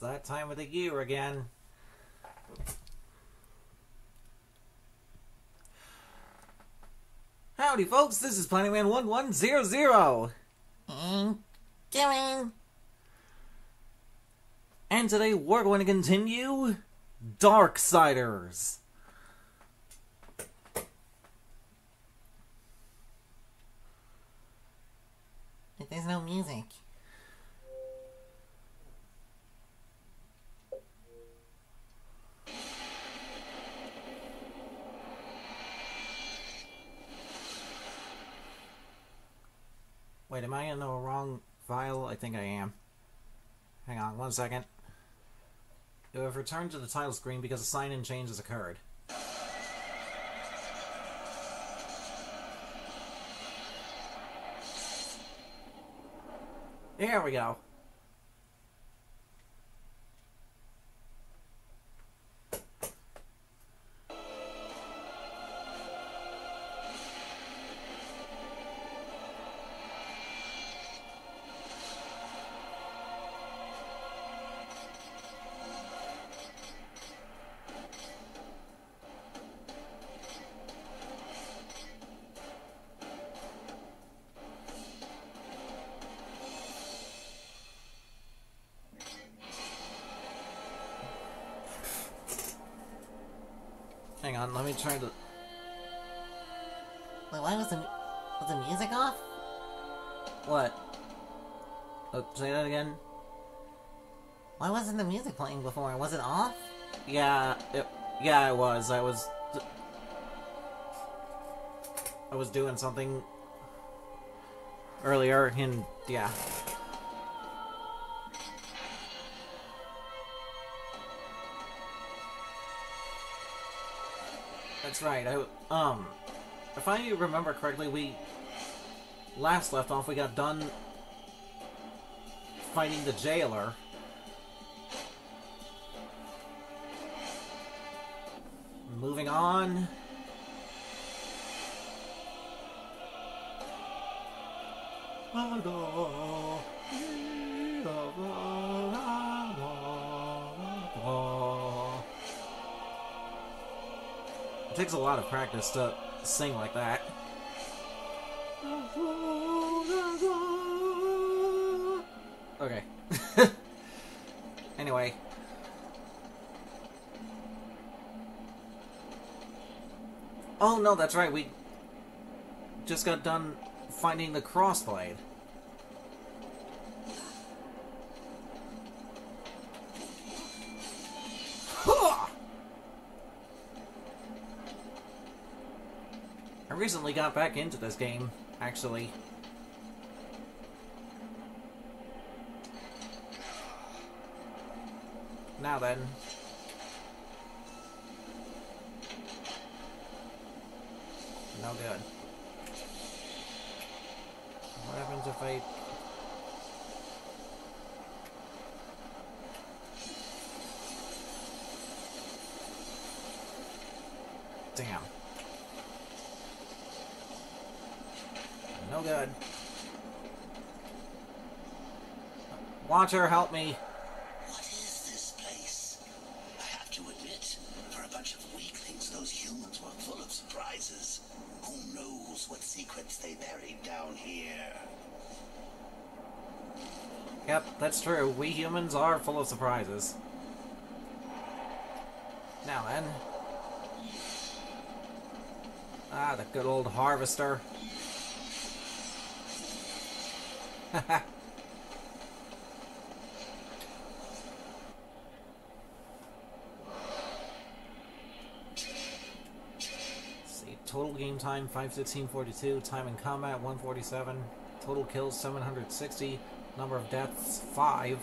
that time of the year again. Howdy, folks. This is Planetman1100. Coming. Mm, and today we're going to continue Darksiders. But there's no music. Wait, am I in the wrong file? I think I am. Hang on one second. You have returned to the title screen because a sign-in change has occurred. There we go. Playing before? Was it off? Yeah, it, yeah, it was. I was... I was doing something earlier, and yeah. That's right. I um, if I remember correctly, we last left off. We got done fighting the jailer. Moving on. It takes a lot of practice to sing like that. Okay. anyway. Oh no, that's right. We just got done finding the crossblade. I recently got back into this game, actually. Now then. What happens if I... Damn. No good. Watcher, help me. Knows what secrets they buried down here? Yep, that's true. We humans are full of surprises. Now then. Ah, the good old harvester. see, total game time 516.42, time in combat 147, total kills 760, number of deaths 5,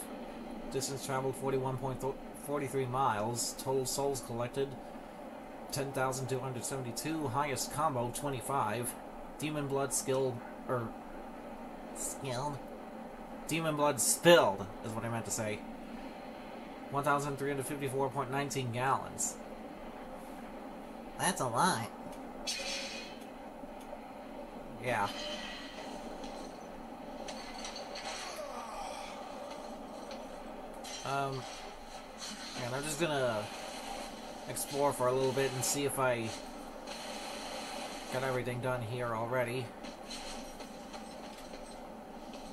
distance traveled 41.43 miles, total souls collected 10,272, highest combo 25, demon blood skill, or er, Skilled. demon blood spilled is what I meant to say. 1,354.19 gallons. That's a lot. Yeah. Um, And I'm just gonna explore for a little bit and see if I got everything done here already.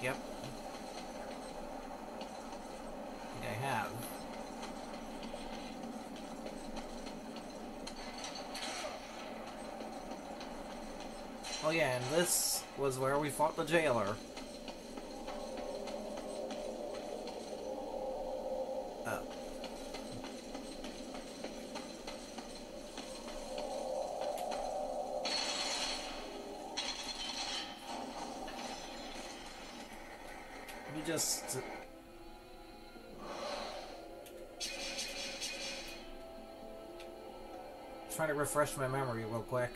Yep. I think I have. Oh yeah, and this was where we fought the jailer. Uh. Me just... Trying to refresh my memory real quick.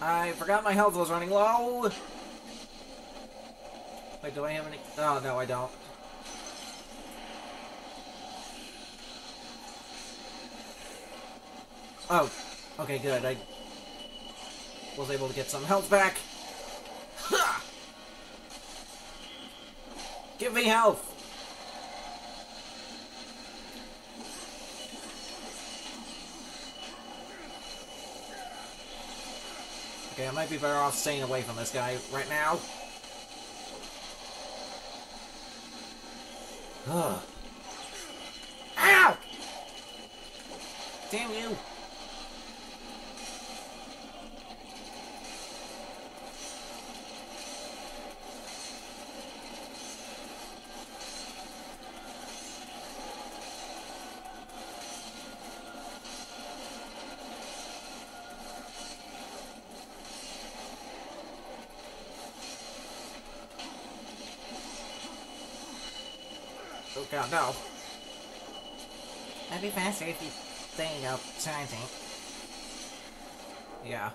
I forgot my health was running low. Wait, do I have any? Oh, no, I don't. Oh, okay, good. I was able to get some health back. Ha! Give me health! Okay, I might be better off staying away from this guy right now. Ugh. Ow! Damn you! Oh god, no. That'd be faster if you stayed up charging. Yeah.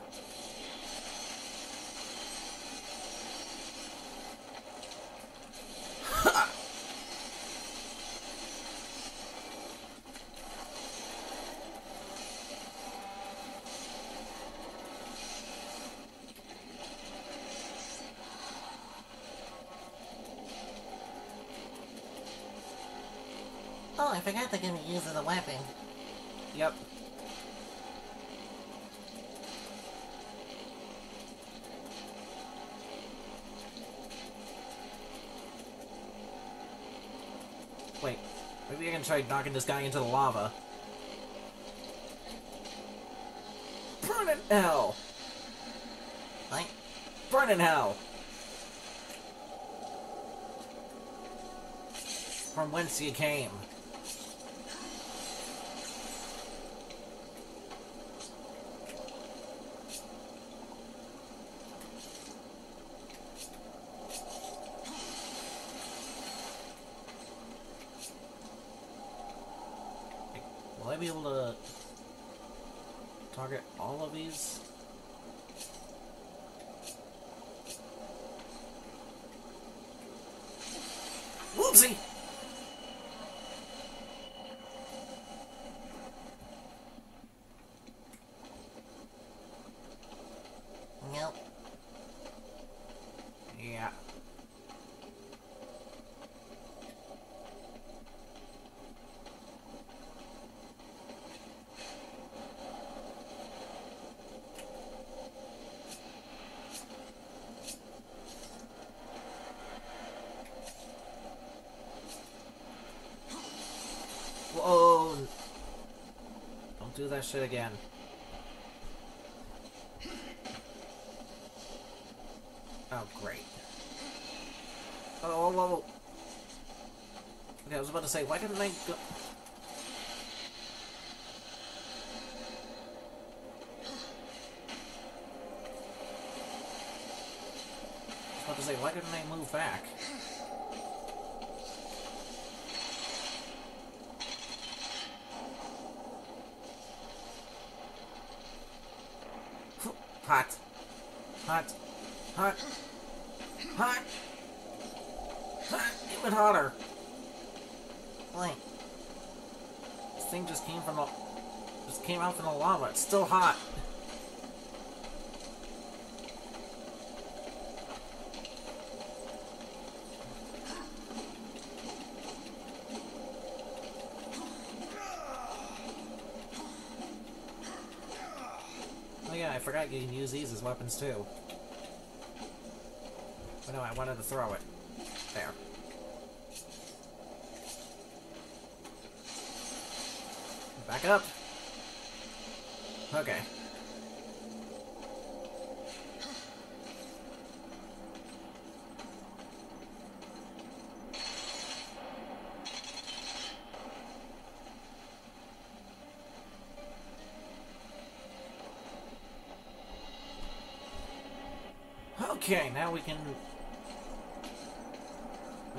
Ha! Oh, I forgot to give me use of the weapon. Yep. Wait, maybe I can try knocking this guy into the lava. Burn in hell! Like, Burn in hell! From whence you came. Will I be able to target all of these? Whoopsie! nope. Yeah. Don't do that shit again. Oh, great. Oh, whoa, whoa, whoa. Okay, I was about to say, why didn't I go... I was about to say, why didn't I move back? Hot. Hot. Hot. Hot. Hot. Even hotter. Wait, This thing just came from the... Just came out from the lava. It's still hot. Oh yeah, I forgot you can use these as weapons too. But no, I wanted to throw it. There. Back up. Okay. Now we can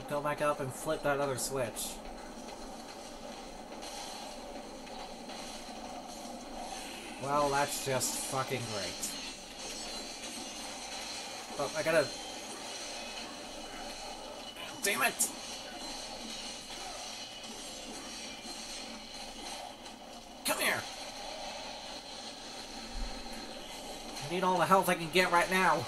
go back up and flip that other switch. Well, that's just fucking great. Oh, I gotta... Damn it! Come here! I need all the health I can get right now.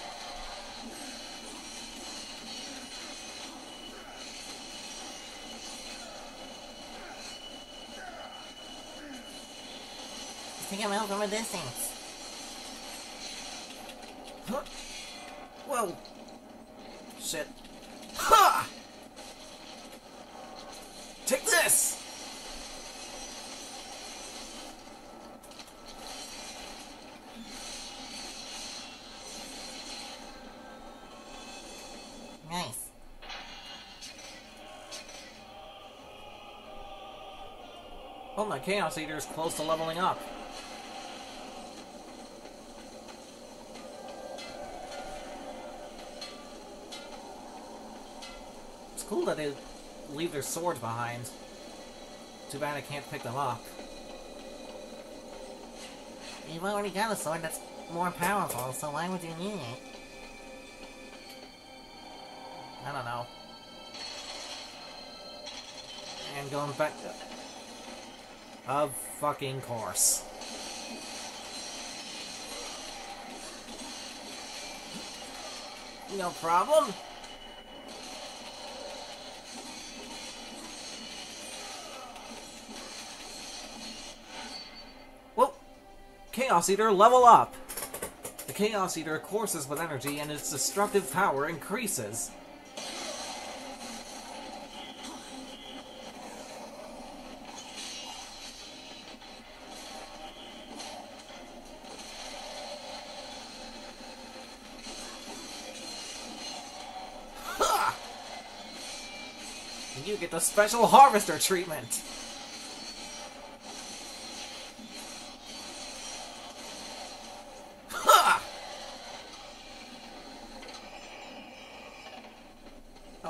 Him out from a distance. Huh? Whoa! Shit. Ha! Take this! Nice. Oh, my Chaos Eater is close to leveling up. Cool that they leave their swords behind. Too bad I can't pick them up. You've already got a sword that's more powerful, so why would you need it? I don't know. And going back... To Of fucking course. No problem. Chaos Eater, level up! The Chaos Eater courses with energy and its destructive power increases. Ha! You get the special harvester treatment.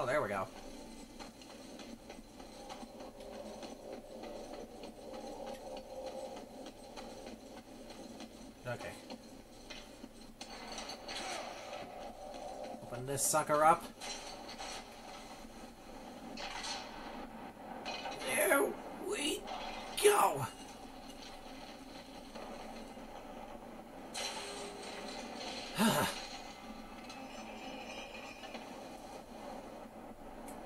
Oh, there we go. Okay. Open this sucker up. There we go.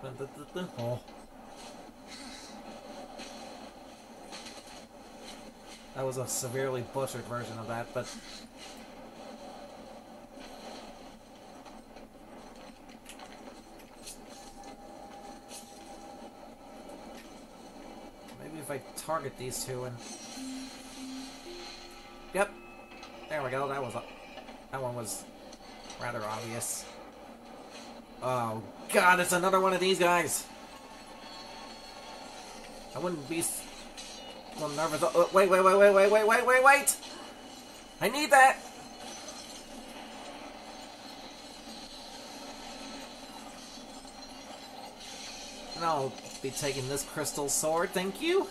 Dun, dun, dun, dun. Oh. That was a severely butchered version of that, but maybe if I target these two and Yep. There we go. That was that one was rather obvious. Oh God! It's another one of these guys. I wouldn't be so nervous. Oh, wait, wait, wait, wait, wait, wait, wait, wait, wait! I need that. And I'll be taking this crystal sword, thank you.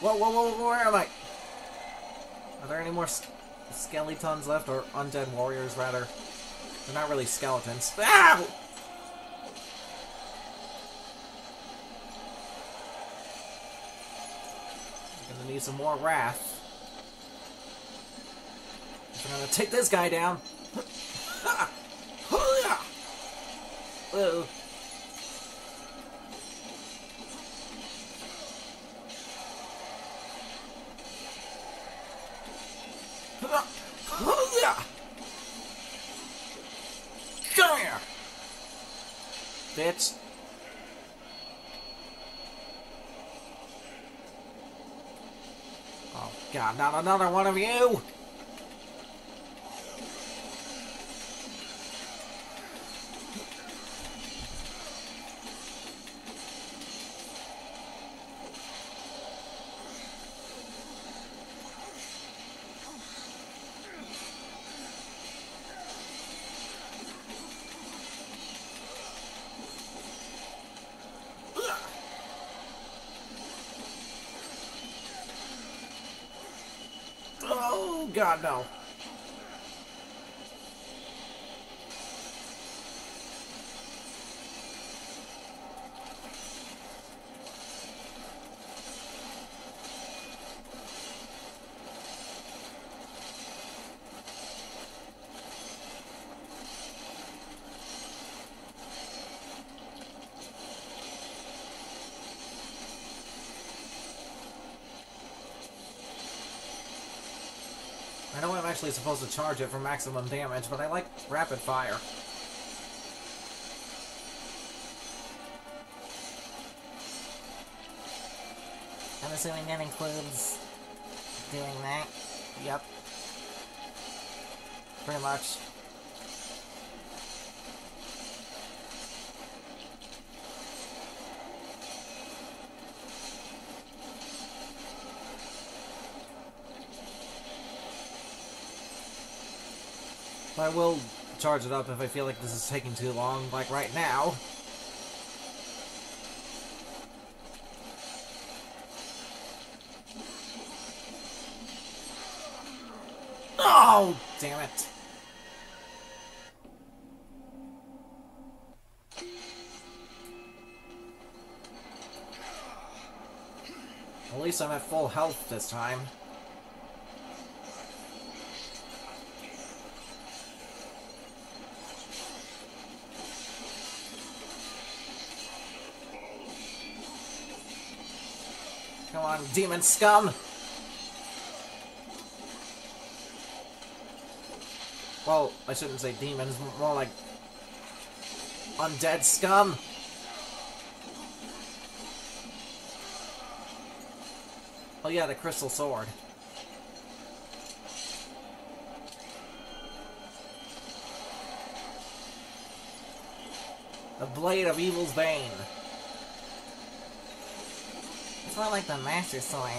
Whoa, whoa, whoa, whoa, where am I? Are there any more skeletons left, or undead warriors, rather? They're not really skeletons. Ah! Gonna need some more wrath. I'm gonna take this guy down. Whoa. Come Not another one of you! God, no. I know I'm actually supposed to charge it for maximum damage, but I like rapid fire. I'm assuming that includes doing that. Yep. Pretty much. But I will charge it up if I feel like this is taking too long, like right now. Oh, damn it. At least I'm at full health this time. Come on, demon scum! Well, I shouldn't say demons, more like undead scum. Oh yeah, the crystal sword. The blade of evil's bane. It's more like the Master Sword.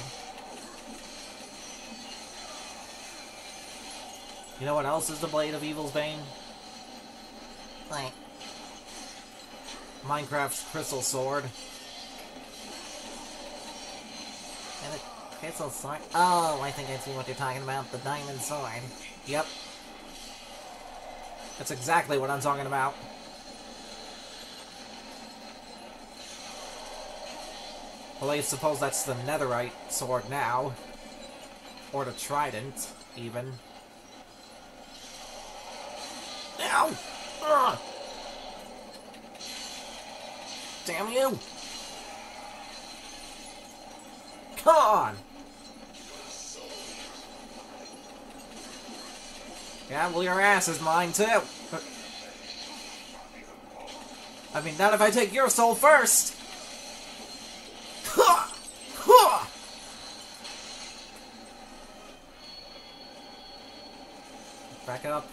You know what else is the blade of evil's bane? Like, Minecraft's crystal sword. and it Crystal sword. Oh, I think I see what you're talking about. The diamond sword. Yep. That's exactly what I'm talking about. Well, I suppose that's the netherite sword now. Or the trident, even. Ow! Ugh! Damn you! Come on! Yeah, well, your ass is mine, too. I mean, not if I take your soul first! Ha! Ha! Back up.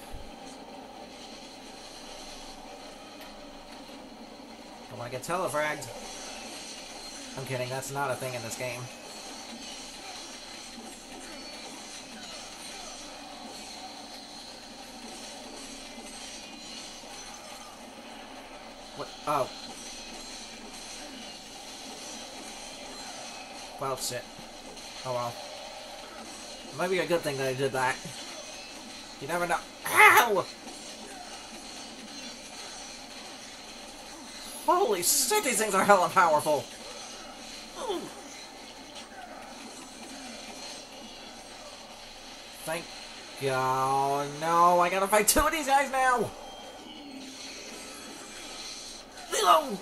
Don't want to get telefragged. I'm kidding, that's not a thing in this game. What? Oh. Well, shit. Oh well. Might be a good thing that I did that. You never know. Ow! Holy shit, these things are hella powerful! Thank God. No, I gotta fight two of these guys now! Reload!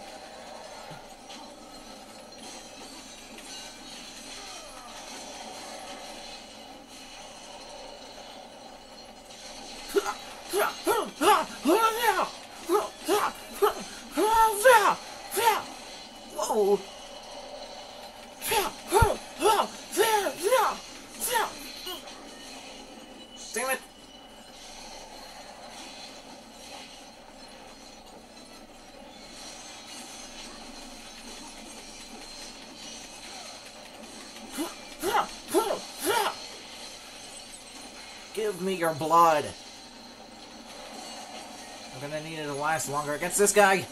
Blood. I'm gonna need it to last longer against this guy.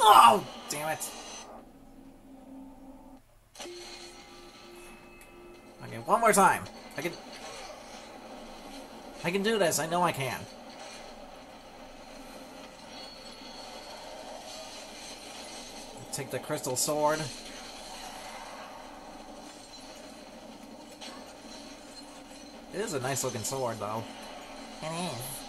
Oh, damn it. Okay, one more time. I can... I can do this. I know I can. Take the crystal sword. It is a nice looking sword, though. It is.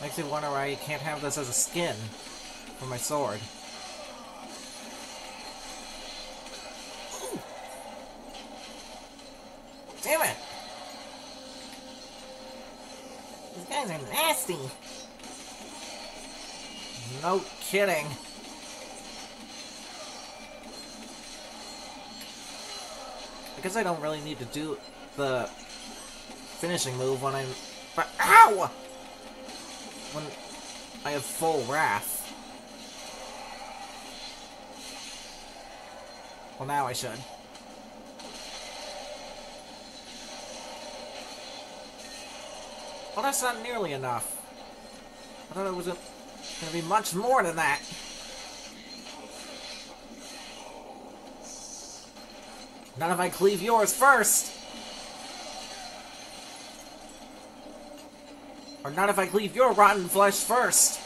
Makes me wonder why I can't have this as a skin for my sword. Damn it! These guys are nasty. No kidding. I guess I don't really need to do the finishing move when I'm. But ow! When I have full wrath. Well, now I should. Well, that's not nearly enough. I thought it was gonna be much more than that. Not if I cleave yours first! Or not if I cleave your rotten flesh first!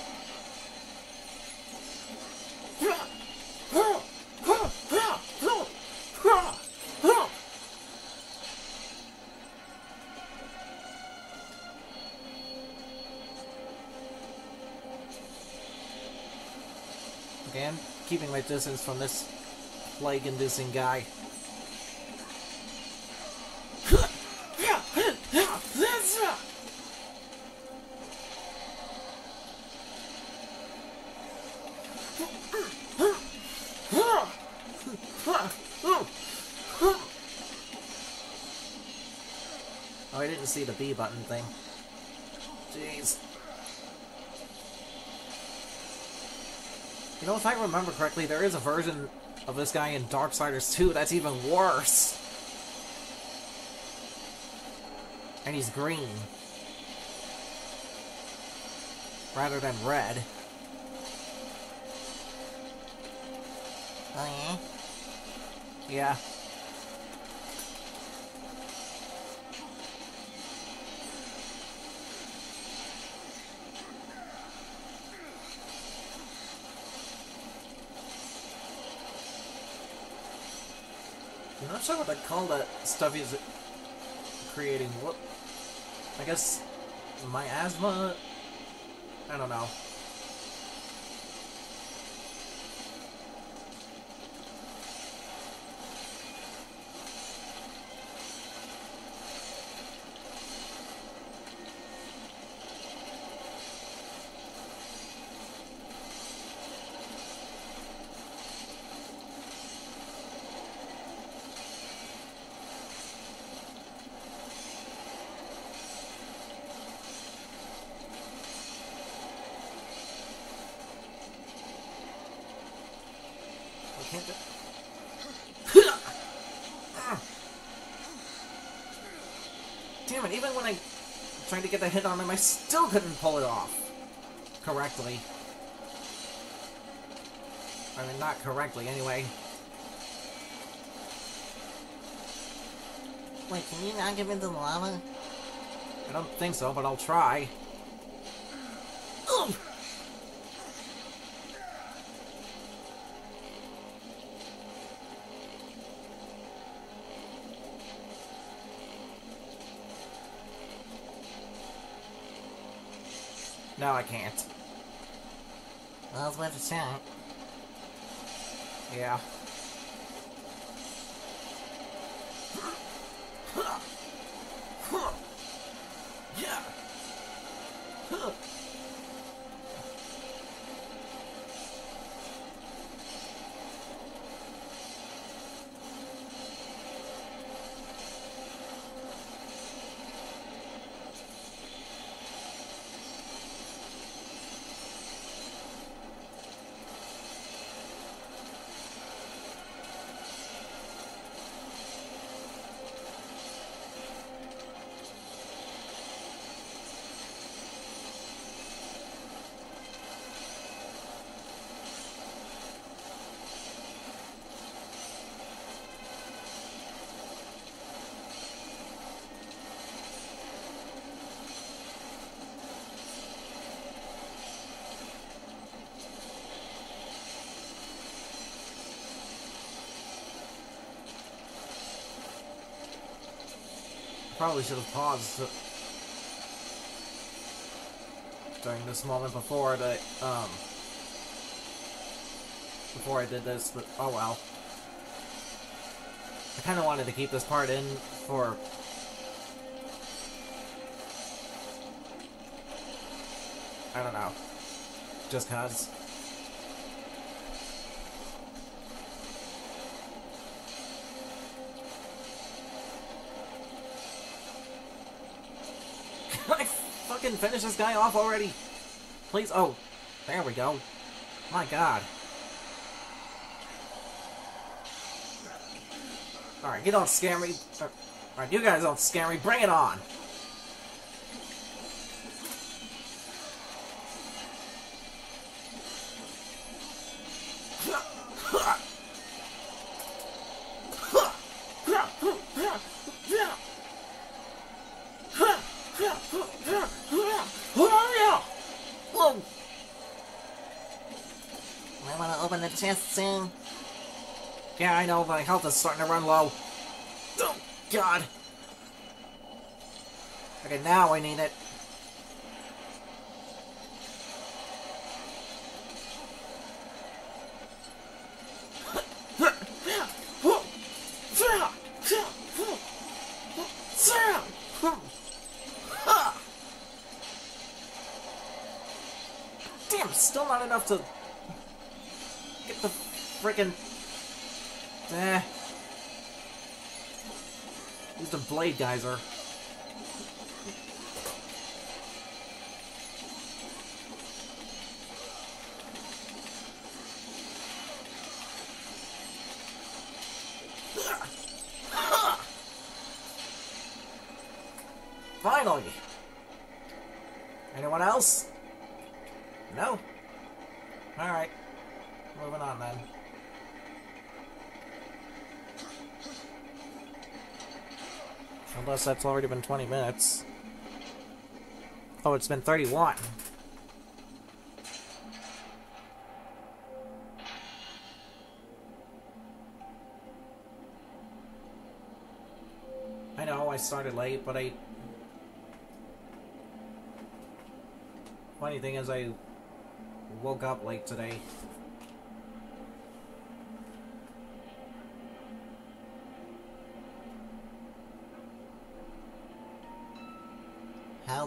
Okay, I'm keeping my distance from this plague-inducing guy. See the B button thing. Jeez. You know, if I remember correctly, there is a version of this guy in Darksiders 2 that's even worse. And he's green. Rather than red. Oh yeah? Yeah. I'm not sure what I call that stuff he's creating. What? I guess miasma? I don't know. I can't do- Damn it, even when I tried to get the hit on him, I still couldn't pull it off correctly. I mean, not correctly, anyway. Wait, can you not get into the lava? I don't think so, but I'll try. No, I can't. Well, it's worth a shot. Yeah. Probably should have paused during this moment before the um before I did this, but oh well. I kind of wanted to keep this part in for I don't know, just cause. Can I fucking finish this guy off already? Please. Oh, there we go. My god. Alright, you don't scare me. Alright, you guys don't scare me. Bring it on. I know, my health is starting to run low. Oh, God. Okay, now I need it. Damn, still not enough to get the freaking Eh. Use the blade geyser. That's already been 20 minutes. Oh, it's been 31. I know, I started late, but I... Funny thing is, I woke up late today.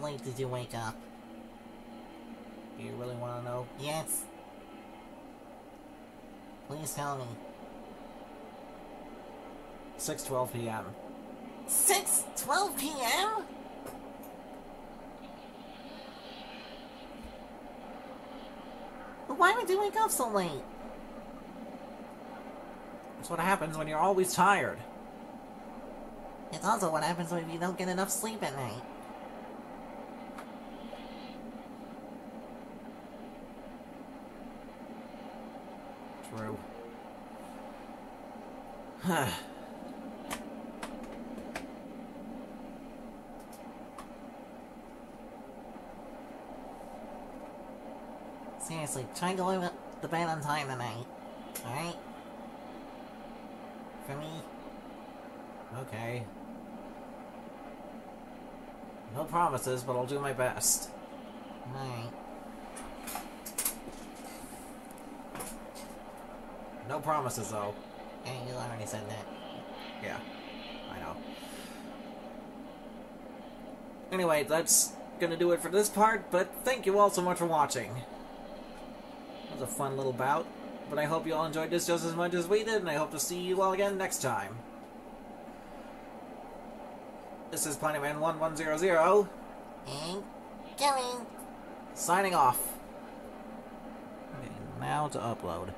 Late did you wake up? Do you really want to know? Yes. Please tell me. 6.12 p.m. 6.12 p.m.? But Why would you wake up so late? That's what happens when you're always tired. It's also what happens when you don't get enough sleep at night. True. Seriously, try to to the bed on time tonight. Alright? For me, okay. No promises, but I'll do my best. alright. No promises, though. Hey, you already said that. Yeah, I know. Anyway, that's gonna do it for this part, but thank you all so much for watching. It was a fun little bout, but I hope you all enjoyed this just as much as we did, and I hope to see you all again next time. This is Planetman1100, And going. signing off. Okay, now to upload.